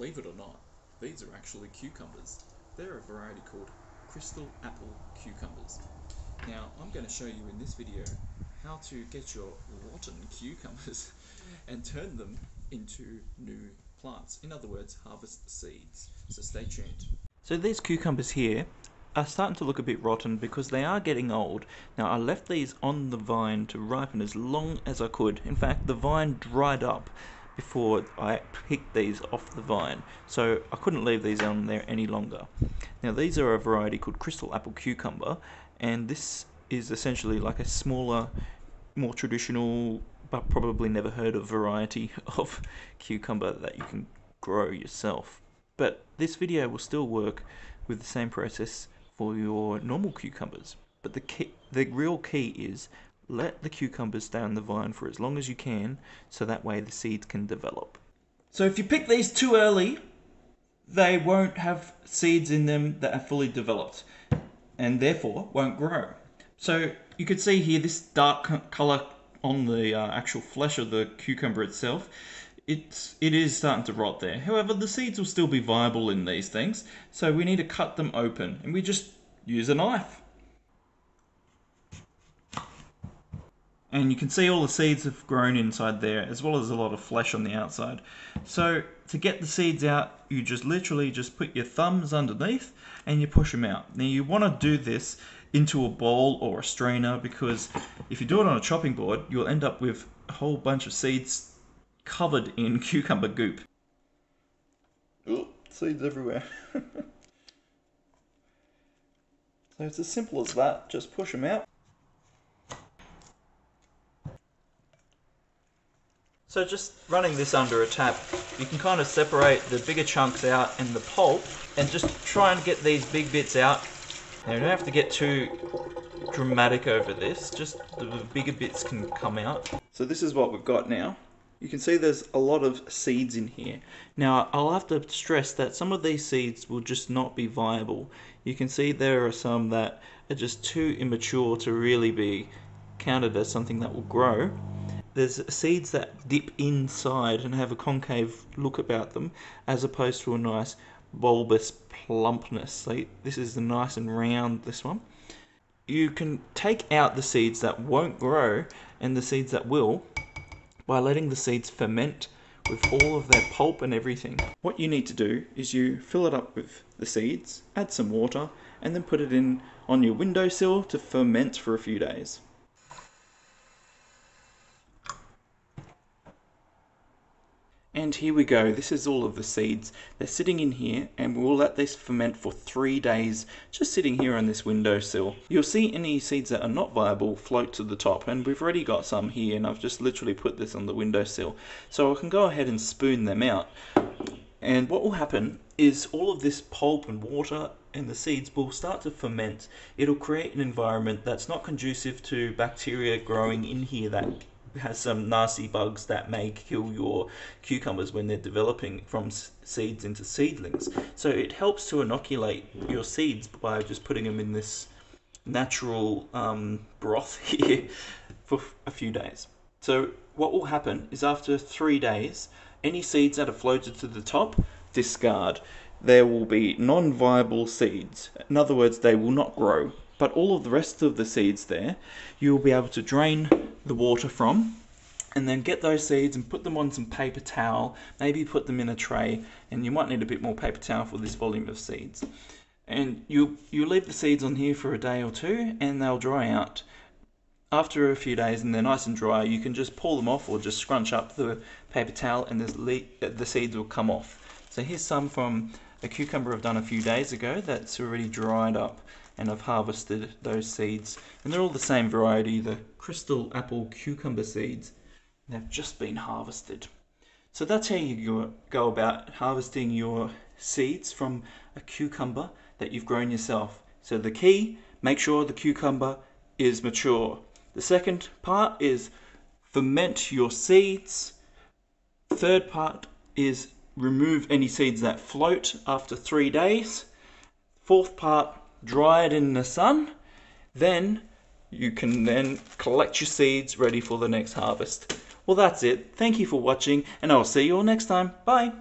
Believe it or not, these are actually cucumbers. They're a variety called crystal apple cucumbers. Now, I'm going to show you in this video how to get your rotten cucumbers and turn them into new plants. In other words, harvest seeds. So stay tuned. So these cucumbers here are starting to look a bit rotten because they are getting old. Now I left these on the vine to ripen as long as I could. In fact, the vine dried up before I picked these off the vine. So I couldn't leave these on there any longer. Now these are a variety called crystal apple cucumber and this is essentially like a smaller, more traditional but probably never heard of variety of cucumber that you can grow yourself. But this video will still work with the same process for your normal cucumbers. But the key, the real key is let the cucumbers stay on the vine for as long as you can, so that way the seeds can develop. So if you pick these too early, they won't have seeds in them that are fully developed, and therefore won't grow. So you can see here this dark color on the uh, actual flesh of the cucumber itself. It's, it is starting to rot there. However, the seeds will still be viable in these things, so we need to cut them open, and we just use a knife. And you can see all the seeds have grown inside there as well as a lot of flesh on the outside. So to get the seeds out you just literally just put your thumbs underneath and you push them out. Now you want to do this into a bowl or a strainer because if you do it on a chopping board you'll end up with a whole bunch of seeds covered in cucumber goop. Oh, seeds everywhere. So it's as simple as that. Just push them out So just running this under a tap, you can kind of separate the bigger chunks out and the pulp and just try and get these big bits out. Now you don't have to get too dramatic over this, just the bigger bits can come out. So this is what we've got now. You can see there's a lot of seeds in here. Now I'll have to stress that some of these seeds will just not be viable. You can see there are some that are just too immature to really be counted as something that will grow there's seeds that dip inside and have a concave look about them as opposed to a nice bulbous plumpness. So this is the nice and round this one. You can take out the seeds that won't grow and the seeds that will by letting the seeds ferment with all of their pulp and everything. What you need to do is you fill it up with the seeds, add some water, and then put it in on your windowsill to ferment for a few days. And here we go, this is all of the seeds. They're sitting in here and we'll let this ferment for three days, just sitting here on this windowsill. You'll see any seeds that are not viable float to the top and we've already got some here and I've just literally put this on the windowsill. So I can go ahead and spoon them out. And what will happen is all of this pulp and water and the seeds will start to ferment. It'll create an environment that's not conducive to bacteria growing in here that has some nasty bugs that may kill your cucumbers when they're developing from seeds into seedlings. So it helps to inoculate your seeds by just putting them in this natural um, broth here for a few days. So what will happen is after three days, any seeds that have floated to the top, discard. There will be non-viable seeds. In other words, they will not grow but all of the rest of the seeds there you'll be able to drain the water from and then get those seeds and put them on some paper towel. Maybe put them in a tray and you might need a bit more paper towel for this volume of seeds. And you you leave the seeds on here for a day or two and they'll dry out. After a few days and they're nice and dry you can just pull them off or just scrunch up the paper towel and the seeds will come off. So here's some from a cucumber I've done a few days ago that's already dried up and I've harvested those seeds. And they're all the same variety the crystal apple cucumber seeds. They've just been harvested. So that's how you go about harvesting your seeds from a cucumber that you've grown yourself. So the key make sure the cucumber is mature. The second part is ferment your seeds. Third part is remove any seeds that float after three days. Fourth part dry it in the sun, then you can then collect your seeds ready for the next harvest. Well, that's it. Thank you for watching, and I'll see you all next time. Bye.